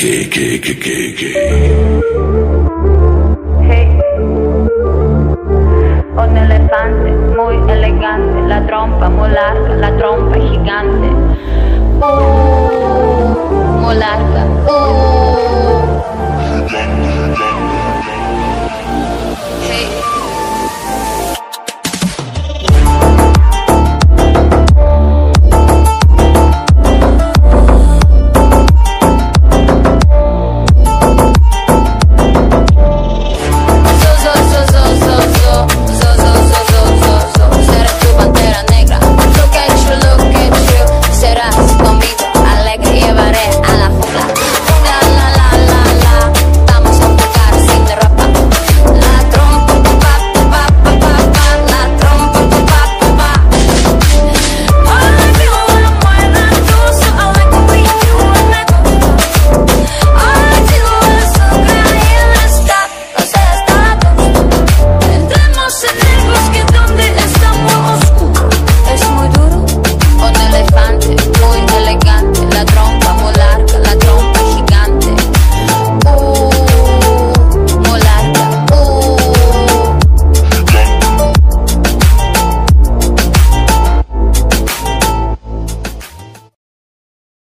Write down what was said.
que, que, que, que, que. Hey. Un elefante muy elegante, la trompa muy larga, la trompa gigante. Uh, muy larga. Uh.